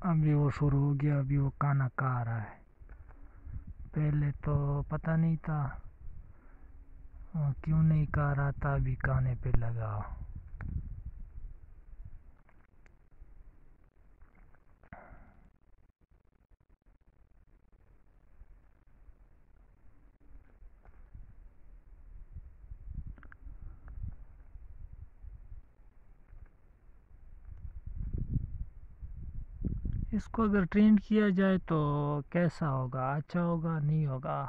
ابھی وہ شروع ہو گیا، ابھی وہ کانا کا رہا ہے۔ پہلے تو پتہ نہیں تھا، کیوں نہیں کہا رہا تھا ابھی کانے پہ لگا اس کو اگر ٹرینڈ کیا جائے تو کیسا ہوگا؟ اچھا ہوگا؟ نہیں ہوگا؟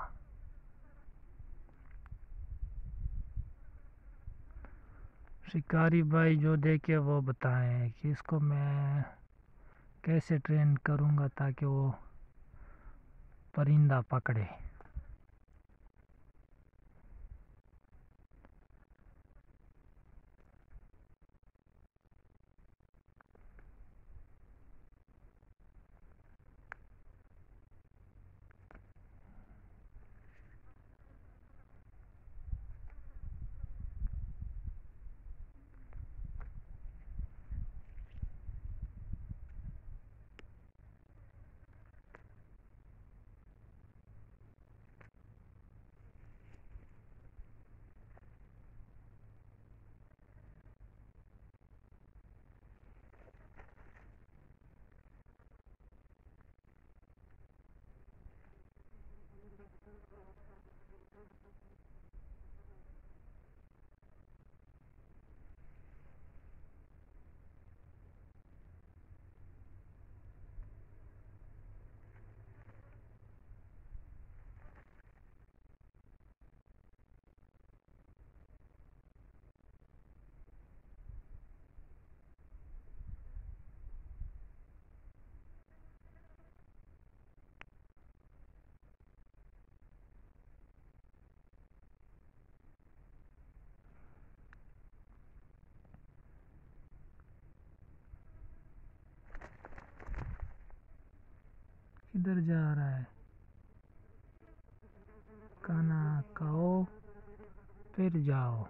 شکاری بھائی جو دیکھے وہ بتائیں کہ اس کو میں کیسے ٹرینڈ کروں گا تاکہ وہ پرندہ پکڑے۔ کدھر جا رہا ہے۔ کھانا کاؤ پھر جاؤ۔